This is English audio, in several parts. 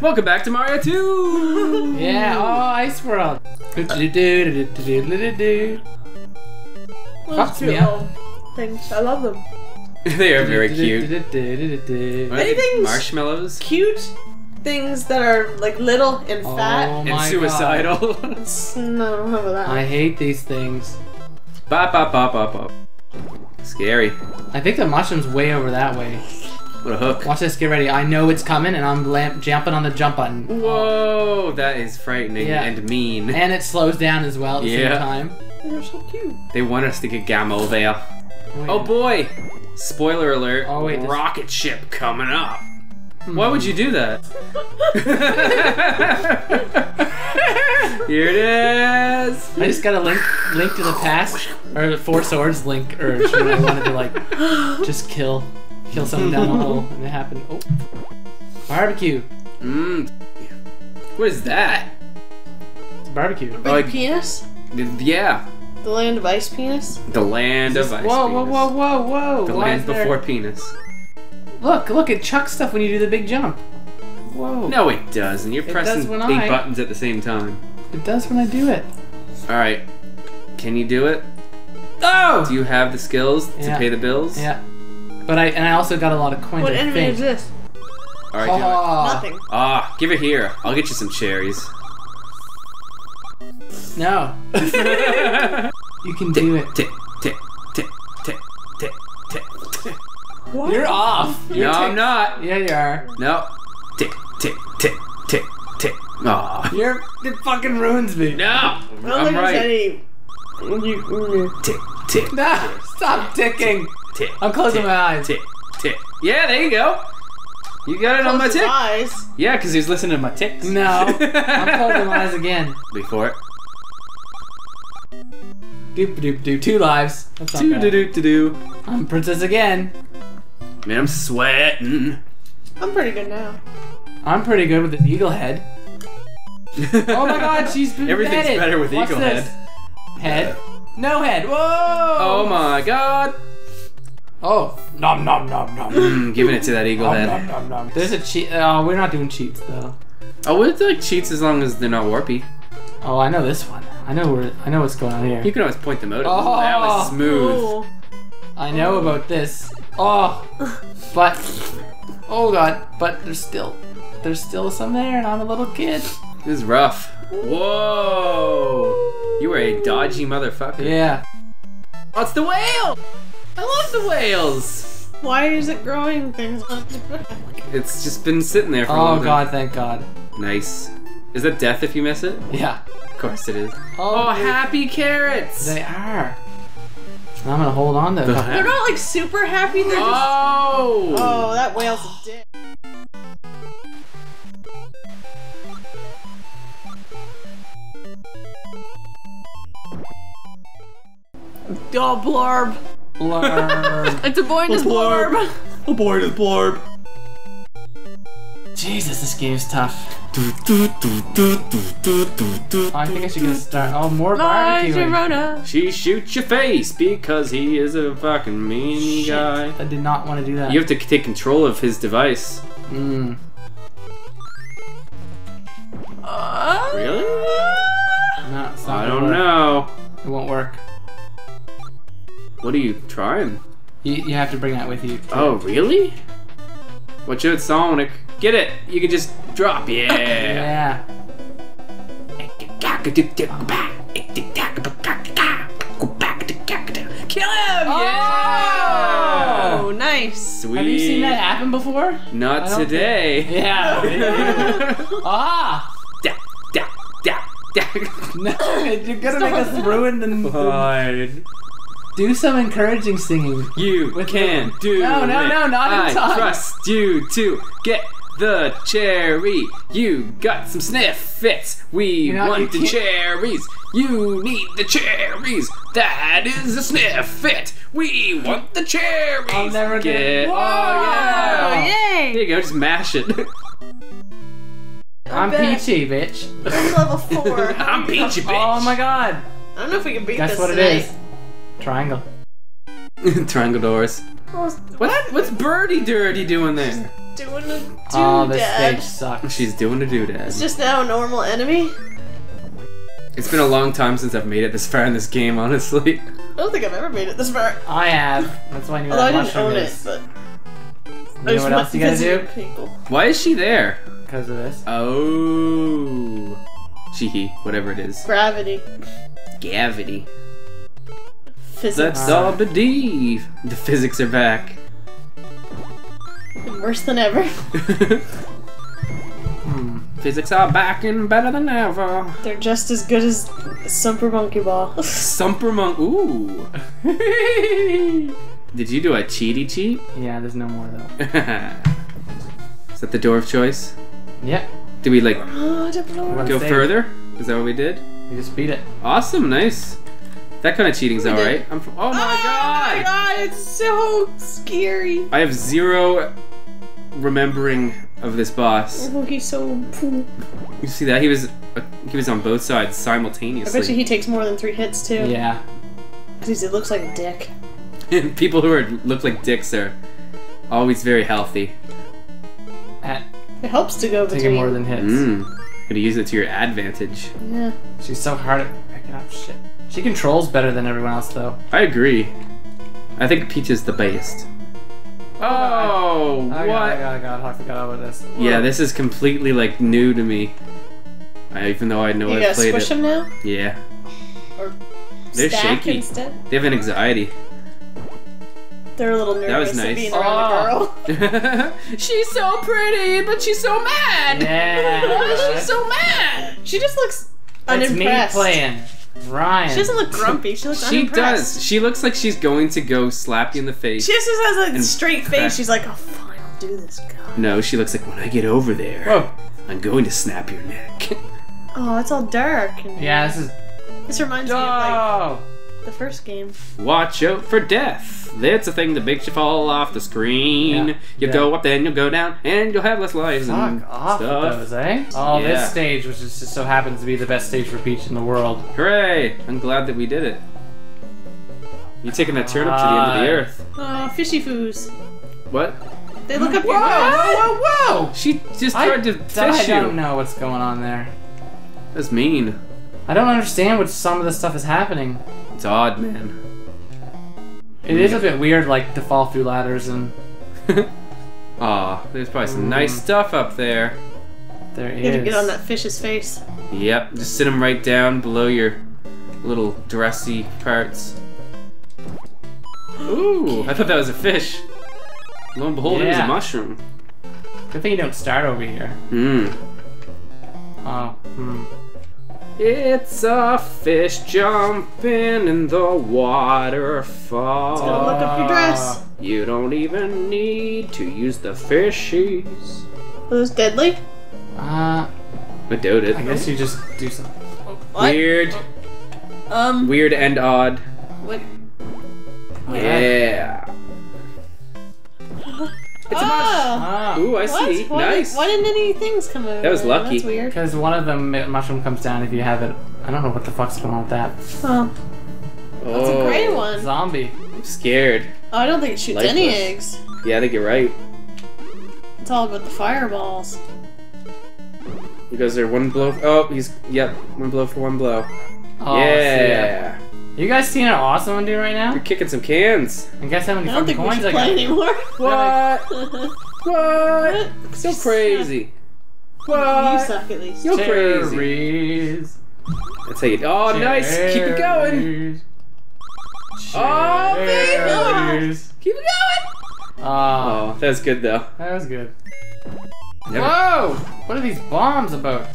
Welcome back to Mario 2! Yeah, oh, Ice World. Those cute me up. Oh, little things. I love them. they are very cute. Anything's- Marshmallows? Cute things that are like little and Oh fat. And suicidal. No, I don't have that. I hate these things. bop, bop, bop, bop, bop. Scary. I think the mushroom's way over that way. What a hook. Watch this, get ready. I know it's coming and I'm lamp- jumping on the jump button. Whoa, that is frightening Yeah. and mean. And it slows down as well at the Yeah. same time. They're so cute. They want us to get Gamo there. Wait. Oh boy! Spoiler alert. Oh, wait, this- Rocket ship coming up. Why would you hmm. do that? Here it is. I just got a link link to the past or the four swords link or when I wanted to like just kill kill someone down the hole and it happened. Oh. Barbecue. Mmm. What is that? It's barbecue. Big Like- penis. Yeah, The land of ice penis. the land of ice. whoa, whoa, penis. whoa, whoa, whoa. The Why land is there- before penis. Look, look, it chucks stuff when you do the big jump. Whoa. No, it doesn't. You're It pressing does when big I- buttons at the same time. It does when I do it. All right. Can you do it? Oh! Do you have the skills to pay the bills? Yeah. But I and I also got a lot of coins. What I enemy think. is this? All right. do it. Oh, Nothing. Ah, give it here. I'll get you some cherries. No. You can do it. Tick, tick, tick, tick, tick, tick, tick. What? You're off. You're No, I'm not. Yeah, you are. No. Tick, tick, tick, tick, tick. Aw. You're it fucking ruins me. No. I don't I'm right. any. You, mm. Tick, tick, No, stop ticking. Tick. I'm closing tick, my eyes. Tick, tick. Yeah, there you go. You got it on my Close his tick. eyes. Yeah, because he was listening to my ticks. No, I'm closing my eyes again. Before it. Doop doop doop. Two lives. That's not Do bad. do do do do. I'm princess again. Man, I'm sweating. I'm pretty good now. I'm pretty good with the eagle head. Oh my god, she's been Everything's beheaded. better with What's eagle this? Head. No head. Whoa. Oh my god. Oh. Nom nom nom nom. Mm, giving it to that eagle Nom, head. nom, nom, nom. There's a cheat. Oh, we're not doing cheats though. Oh, it's like cheats as long as they're not warpy. Oh, I know this one. I know where. I know what's going on here. You can always point them out. Oh. that was smooth. Oh. I know about this. Oh, but oh god, but there's still there's still some there, and I'm a little kid. This is rough. Whoa! You were a dodgy motherfucker. Yeah. Oh, it's the whale! I love the whales! Why is it growing things on its back? It's just been sitting there for a Oh long time. god, thank God. Nice. Is that death if you miss it? Yeah. Of course it is. Oh, Oh, they- happy carrots! They are. I'm gonna hold on to. Them. They're not like super happy. They're just. Oh! Oh, that whale's a dick. Oh, Blorb. Blurb. It's a boy and his Blorb. Oh boy, this blurb. Jesus, this game's tough. Do, do, do, do, do, do, do, do, Oh, I think I should get a start. Oh, more My barbecuing. She shoots your face because he is a fucking mean Shit. guy. I did not want to do that. You have to take control of his device. Mm. Uh, Really? No, I don't work. know. It won't work. What are you trying? You, you have to bring that with you. too. Oh, really? Watch out, Sonic. Get it! You can just drop. Yeah. Yeah. Kill him! Yeah! Oh, nice. Sweet. Have you seen that happen before? Not I don't today. Yeah. ah! Da, da, da, da. No, you're gonna make us ruin the. Fine. Do some encouraging singing. You With can do No, no, it. no, not in time. I time. trust you to get the cherry. You got some Snifits. We You're not- want the cherries. You need the cherries. That is a Snifit. We want the cherries. I'll never get it. Oh yeah. Oh, yay. Here you go. Just mash it. I'm bet. Peachy, bitch. I'm level four. I'm peachy oh bitch. Oh my god. I don't know if we can beat Guess this what it tonight. is? Triangle. Triangle doors. What? What's Birdie Dirty doing there? doing a doodad. Oh, this stage sucks. She's doing a doodad. It's just now a normal enemy. It's been a long time since I've made it this far in this game, honestly. I don't think I've ever made it this far. I have. That's why I knew Although I that didn't mushroom own it, is. but You know what else you gotta do? People. Why is she there? Because of this. Oh. She, he, whatever it is. Gravity. Gravity. Physics. Let's all believe. The physics are back. Worse than ever. Hmm. physics are back and better than ever. They're just as good as Sumper Monkey Ball. Sumper Monkey. Ooh. Did you do a cheaty cheat? yeah, there's no more though. is that the door of choice? Yeah. Did we like oh, I don't know. What? go further? Is that what we did? We just beat it. Awesome, nice. That kind of cheating's We did. alright. I'm. F- oh my god! Oh my god! god, it's so scary. I have zero remembering of this boss. Oh, he's so. cool. You see that he was uh, he was on both sides simultaneously. I simultaneously. bet you he takes more than three hits too. Yeah. Because it looks like a dick. People who are look like dicks are always very healthy. At It helps to go between. taking more than hits. Mmm. Gonna use it to your advantage. Yeah. She's so hard at picking up shit. She controls better than everyone else though. I agree. I think Peach is the best. Oh, Oh, oh what? god, oh god, oh god, I forgot about this. Yeah, this is completely like new to me. I, even though I know You I gotta played squish it. him now? Yeah, Or They're stack shaky. instead? they have an anxiety. They're a little nervous That was nice. being around Oh. a girl. she's so pretty, but she's so mad. Yeah. she's so mad. She just looks unimpressed. It's me playing. Ryan. She doesn't look grumpy. She looks She unimpressed. does. She looks like she's going to go slap you in the face. She just has like a And straight crack. face. She's like, oh, fine, I'll do this, God. no, she looks like when I get over there, Whoa. I'm going to snap your neck. Oh, it's all dark. And Yeah, this is. This reminds me of like Oh! The first game. Watch out for death. That's a thing that makes you fall off the screen. Yeah. You Yeah. go up, then you'll go down, and you'll have less lives and Fuck off with stuff. those, eh? Oh, Yeah. this stage, which is just so happens to be the best stage for Peach in the world. Hooray! I'm glad that we did it. You taking that turnip to the end of the earth? Oh, fishy foos. What? They look up Whoa, your nose. whoa, whoa, whoa! She just I, tried to I fish don't you. know what's going on there. That's mean. I don't understand what some of this stuff is happening. It's odd, man. It is a bit weird, like to fall through ladders and Aw, there's probably some Mm. nice stuff up there. there You have to get on that fish's face. Yep, just sit him right down below your little dressy parts. Ooh, I thought that was a fish. Lo and behold, it was a mushroom. Good thing you don't start over here. Mmm. Oh, hmm. It's a fish jumping in the waterfall. Gonna look up your dress. You don't even need to use the fishies. Are those deadly? Uh, I doubt it. I guess you just do something. What? Weird, Um, weird and odd. what? Yeah. It's a mush. Ah. Ah, Ooh, I What? see. Why, nice. Why didn't any things come out? That was lucky. That's weird. because one of them mushroom comes down if you have it. I don't know what the fuck's going on with that. Oh, Oh, that's a gray one. Zombie. I'm scared. Oh, I don't think it shoots any eggs. Yeah, I think you're right. It's all about the fireballs. Because they're one blow. Oh, he's yep, one blow for one blow. Oh, see ya. yeah, You guys seeing how awesome I'm doing right now? you're kicking some cans. And guess how many I don't fucking think we coins should I play got? anymore. What? What? So crazy. You suck at least. You're crazy. Cherries. That's how you. Oh, nice. Keep it going. Cherries. Oh, baby. Cherries. Keep it going. Ah. Oh, Oh, that's good though. that was good. Never- Whoa! What are these bombs about?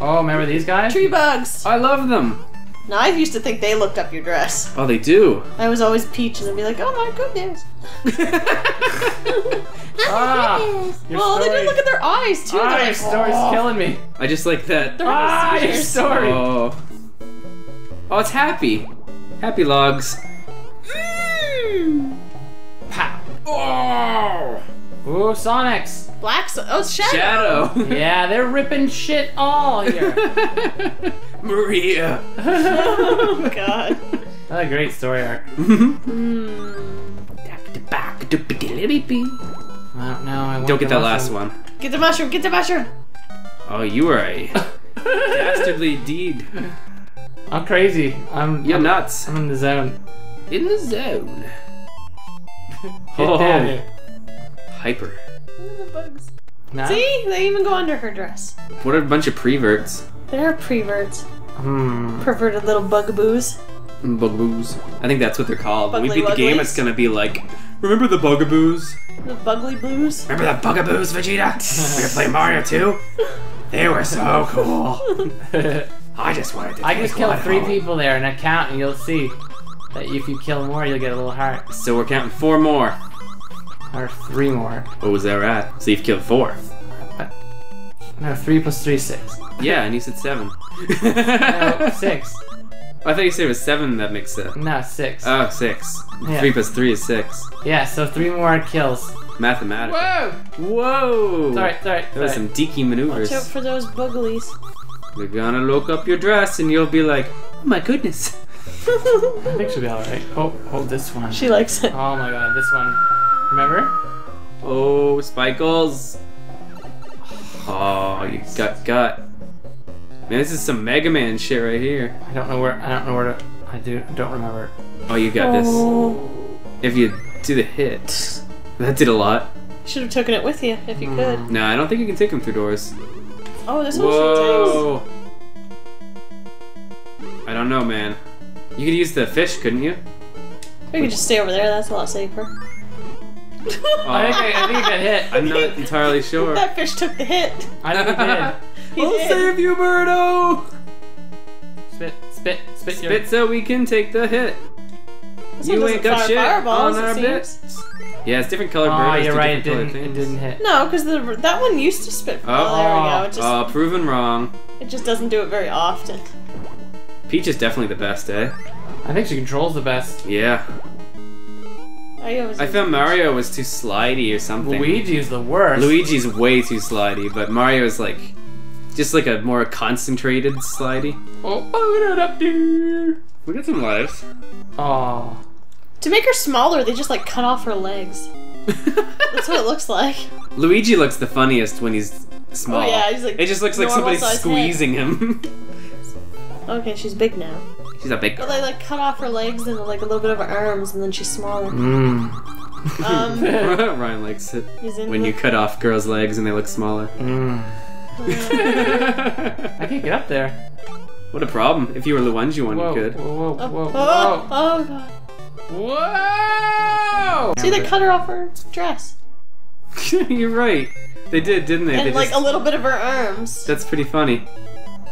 Oh, remember these guys? Tree bugs. I love them. Now, I used to think they looked up your dress. Oh, they do. I was always Peach and I'd be like, oh my goodness. Ah, your well, they story- did look at their eyes too. Ah, They're your like, story's "Oh." killing me. I just like that. They're Ah, your story. Oh. Oh, it's happy. Happy logs. Mm. Pow. Oh. Ooh, Sonics. Black. So- oh, Shadow. Shadow. Yeah, they're ripping shit all here. Maria. oh God. What a great story arc. Mm. I don't know. I want Don't get that last one. Get the mushroom. Get the mushroom. Oh, you are a dastardly deed. I'm crazy. I'm. You're I'm, nuts. I'm in the zone. In the zone. Get Oh. down here. Hyper. The bugs. Nah. See, they even go under her dress. What a bunch of preverts. They're preverts, Hmm. perverted little bugaboos. Bugaboos. I think that's what they're called. When we Bugly beat the game, it's gonna be like, remember the bugaboos? The bugly blues. Remember the bugaboos, Vegeta? we were playing Mario 2? They were so cool. I just wanted to I just killed three home. people there, and I count, and you'll see that if you kill more, you'll get a little heart. So we're counting four more. Or three more. What was that at? So you've killed four. No, three plus three, six. Yeah, and you said seven. No, six. I thought you said it was seven that makes it. No, six. Oh, six. Yeah. Three plus three is six. yeah, so three more kills. Mathematical. Whoa! Whoa! Sorry, sorry, That was some deaky maneuvers. Watch out for those buglies. They're gonna look up your dress and you'll be like, oh my goodness. I think she'll be alright. Oh, oh, this one. she likes it. Oh my god, this one. Remember? Oh, Spikles. Oh, you got gut. Man, this is some Mega Man shit right here. I don't know where. I don't know where to. I do. Don't remember. Oh, you got Oh. this. If you do the hit. That did a lot. You should have taken it with you if you Mm. could. No, I don't think you can take them through doors. Oh, this one Whoa. I don't know, man. You could use the fish, couldn't you? takes. We could just stay over there. That's a lot safer. I think I, I think I got hit. I'm not entirely sure. that fish took the hit. I think I He We'll did. save you, Birdo! did. Spit, spit, spit, your. Spit so we can take the hit. This You ain't got shit fireballs, on our seems. bits. Yeah, it's different colored Oh, birdos you're right. It didn't. It didn't hit. No, because the that one used to spit. Oh, Oh, there we go. It just uh, proven wrong. it just doesn't do it very often. Peach is definitely the best, eh? I think she controls the best. Yeah. I always I use found. Mario was too slidey or something. Luigi's the worst. Luigi's way too slidey, but Mario is like just like a more concentrated slidey. Oh, oh, up there. We got some lives. Oh. To make her smaller, they just like cut off her legs. That's what it looks like. Luigi looks the funniest when he's small. Oh, yeah, he's like it just looks like normal somebody's size head. squeezing him. Okay, she's big now. She's a big But girl. they like cut off her legs and like a little bit of her arms, and then she's smaller. Mmm. Um, Ryan likes it when you cut off girls' legs and they look smaller. Mmm. I can't get up there. what a problem. If you were Luigi one, Whoa, you could. whoa, whoa, Oh, whoa, oh, whoa. oh god! Whoa! See, they cut her off her dress You're right. They did, didn't they? and they like just- a little bit of her arms. That's pretty funny.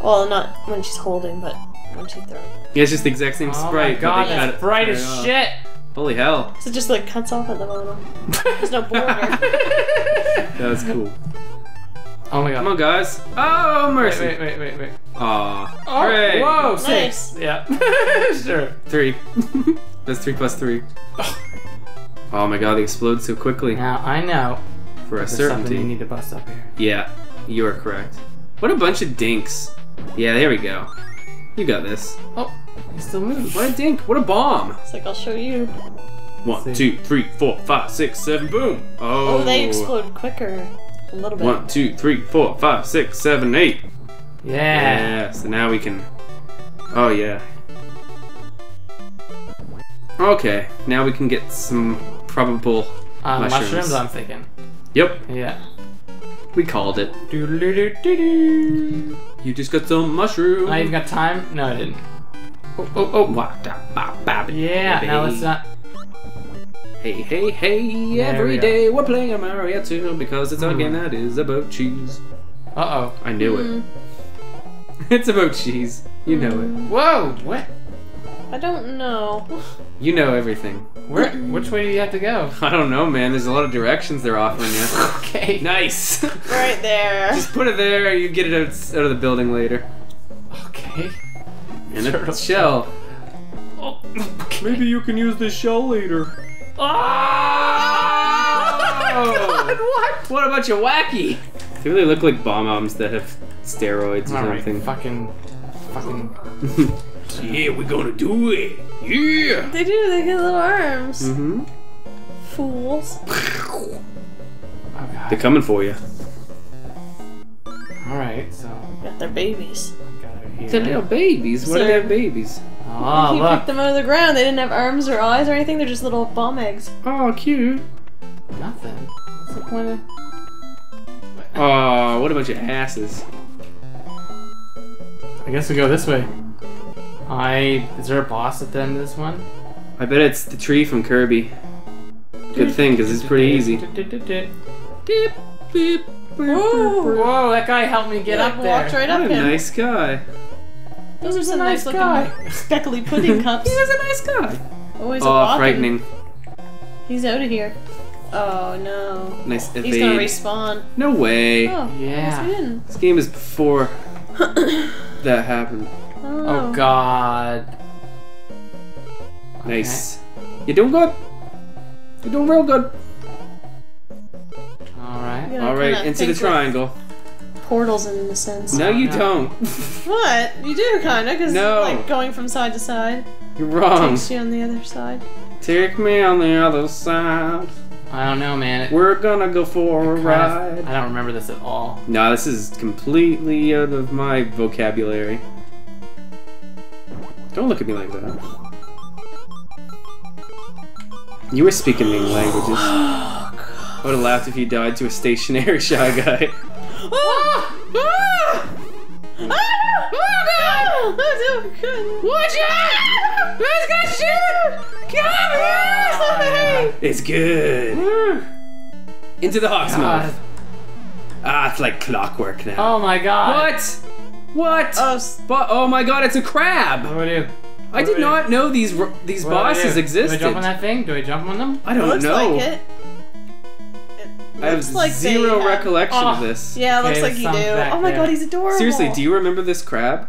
Well, not when she's holding, but when she throws. Yeah, it's just the exact same Oh sprite. my god, but they cut that's bright as off. shit. Holy hell. So it just like cuts off at the bottom. There's no border. That was cool. Oh my god. Come on, guys. Oh, mercy. wait, wait, wait, wait. Aw. Oh, Hooray. whoa, Nice. six. Yeah. sure. Three. That's three plus three. Oh my god, they explode so quickly. Now I know For a certainty. you need to bust up here. Yeah, you are correct. What a bunch of dinks. Yeah, there we go. You got this. Oh, he still moves. What a dink. What a bomb. it's like I'll show you. One, see. two, three, four, five, six, seven, boom. Oh, Oh, they explode quicker. A little bit. One, two, three, four, five, six, seven, eight. Yeah. Yeah, so now we can. Oh, yeah. Okay, now we can get some probable Uh, mushrooms. mushrooms. I'm thinking. Yep, Yeah. we called it. Doo-doo-doo-doo-doo. You just got some mushrooms. I even got time. No, I didn't. Oh, oh, oh. Wah, da, Yeah. Now baby. let's not. Hey, hey, hey, There every we day we're playing Mario 2 because it's a Hmm. game that is about cheese. Uh oh. I knew Mm, it. It's about cheese. You know it. Whoa. What? I don't know. You know everything. Where? Which way do you have to go? I don't know, man. There's a lot of directions they're offering you. Okay. nice. Right there. Just put it there. You get it out, out of the building later. Okay. In a Turtle shell. Oh. Maybe you can use this shell later. Oh! what? What a bunch of wacky. They really look like bomb bombs that have steroids or All right. something. Fucking. Fucking. Yeah, we're gonna do it. Yeah. They do. They get little arms. Mm-hmm. Fools. What They're coming for you. Alright, so Got their babies. got her here. The little babies. What do they have babies? Oh, he look. picked them out of the ground. They didn't have arms or eyes or anything. They're just little bomb eggs. Oh, cute. Nothing. What's the point of... Oh, what a bunch of asses. I guess we go this way. I... Is there a boss at the end of this one? I bet it's the tree from Kirby. Good thing, because it's pretty easy. Beep, beep, Whoa, that guy helped me get He, up there. Walked right What up a him. nice guy. Those are some nice nice guy. looking speckly pudding cups. He was a nice guy. Oh, he's a Oh, walking. frightening. He's out of here. Oh no. Nice evade. He's gonna respawn. No way. Oh, Yeah. yes, he didn't. This game is before that happened. Oh, oh god. Nice. You're doing good. You're doing real good. All right. All right. into the triangle. Portals in a sense. No, you no. don't. What? You do kinda, because No. like going from side to side You're wrong. takes you on the other side. Take me on the other side. I don't know, man. It, We're gonna go for a kind of- ride. I don't remember this at all. No, this is completely out of my vocabulary. Don't look at me like that. You were speaking many languages. I would have laughed if you died to a stationary shy guy. Watch out! Who's gonna shoot? Come here! It's good. Into the Hawks mouth. Ah, it's like clockwork now. Oh my god. What? What? Oh, But oh my god, it's a crab! What do I do? I did do I not know these these What do I bosses do? existed. Do I jump on that thing? Do I jump on them? I don't looks know. like it. It I have looks like they zero have- recollection of Oh. this. Yeah, it looks Okay, like there's you do. Oh my there. god, he's adorable. Seriously, do you remember this crab?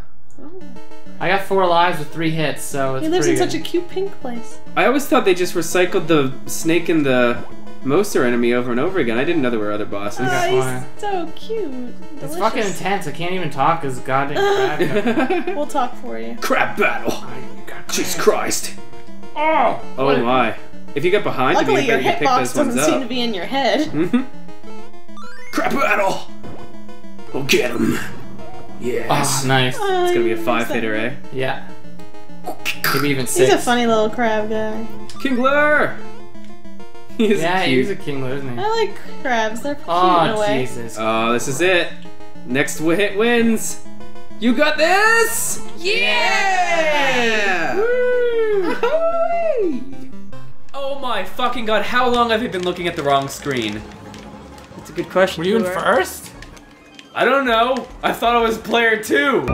I got four lives with three hits, so it's He lives in pretty such a cute pink place. I always thought they just recycled the snake and the Mouser enemy over and over again. I didn't know there were other bosses. Oh, fine. he's so cute. It's fucking intense. I can't even talk because goddamn crab. We'll talk for you. crab battle! Jesus Christ! Oh! Oh my. If you get behind Luckily, him, your you can pick hitbox those ones doesn't seem to be in your head. Mhm. crab battle! We'll get him. Yes. Oh, nice. It's gonna be a five hitter, eh? Yeah. Maybe even six. He's a funny little crab guy. Kingler! He is yeah, cute. he's a kingler, isn't he? I like crabs. They're cute in a Oh, way. Jesus. Oh, this is it. Next hit wins. You got this? Yeah! Ahoy! Oh my fucking god, how long have you been looking at the wrong screen? That's a good question. Were you in Stuart. first? I don't know. I thought I was player two.